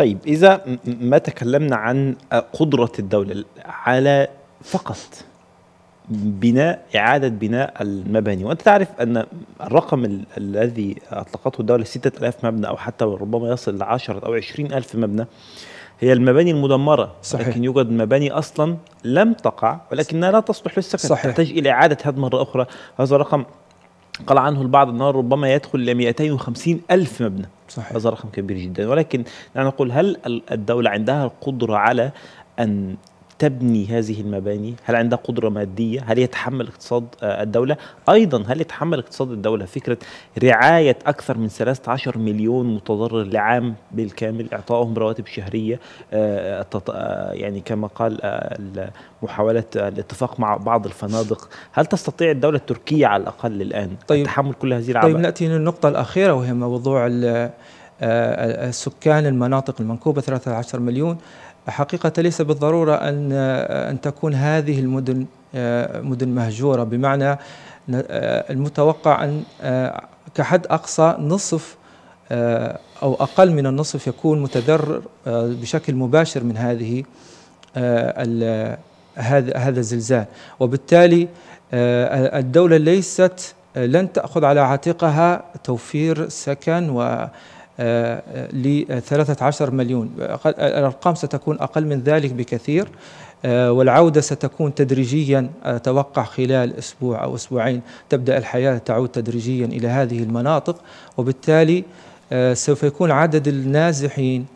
طيب إذا ما تكلمنا عن قدرة الدولة على فقط بناء إعادة بناء المباني وأنت تعرف أن الرقم ال- الذي أطلقته الدولة 6000 مبنى أو حتى ربما يصل ل 10 أو 20 ألف مبنى هي المباني المدمرة صحيح. لكن يوجد مباني أصلا لم تقع ولكنها لا تصلح للسكن صحيح. تحتاج إلى إعادة هدم مرة أخرى هذا رقم قال عنه البعض أنه ربما يدخل إلى 250 ألف مبنى. صحيح. هذا رقم كبير جدا. ولكن نحن نقول هل ال- الدولة عندها القدرة على أن تبني هذه المباني؟ هل عندها قدرة مادية؟ هل يتحمل اقتصاد آه، الدولة؟ أيضا هل يتحمل اقتصاد الدولة؟ فكرة رعاية أكثر من 13 مليون متضرر لعام بالكامل إعطائهم رواتب شهرية آه، آه، يعني كما قال ال- محاولة الاتفاق مع بعض الفنادق. هل تستطيع الدولة التركية على الأقل الآن طيب. تحمل كل هذه الأعباء طيب نأتي للنقطة الأخيرة وهي موضوع ال- السكان المناطق المنكوبة 13 مليون. حقيقة ليس بالضرورة أن أن تكون هذه المدن مدن مهجورة بمعنى المتوقع أن كحد أقصى نصف أو أقل من النصف يكون متضرر بشكل مباشر من هذه هذا هذا الزلزال. وبالتالي الدولة ليست لن تأخذ على عاتقها توفير سكن و ل 13 مليون. الأرقام ستكون أقل من ذلك بكثير آه، والعودة ستكون تدريجيا. أتوقع خلال أسبوع أو أسبوعين تبدأ الحياة تعود تدريجيا إلى هذه المناطق وبالتالي آه، سوف يكون عدد النازحين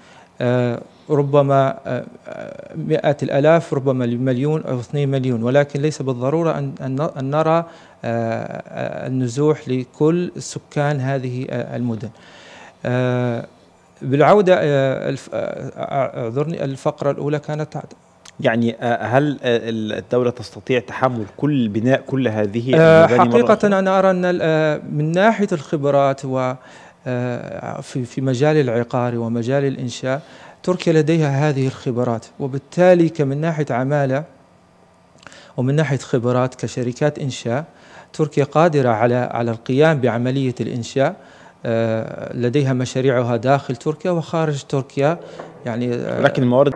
آه، ربما آه، آه، مئات الآلاف ربما مليون أو اثنين مليون. ولكن ليس بالضرورة أن نرى آه، آه، النزوح لكل سكان هذه آه، المدن. آه، بالعودة آه، الف- آه، أعذرني الفقرة الأولى كانت يعني آه، هل آه، الدولة تستطيع تحمل كل بناء كل هذه آه، حقيقة؟ أنا أرى أن آه، من ناحية الخبرات و آه، في مجال العقار ومجال الإنشاء تركيا لديها هذه الخبرات وبالتالي كمن ناحية عمالة ومن ناحية خبرات كشركات إنشاء تركيا قادرة على على القيام بعملية الإنشاء آه، آه، لديها مشاريعها داخل تركيا وخارج تركيا. يعني آه، لكن الموارد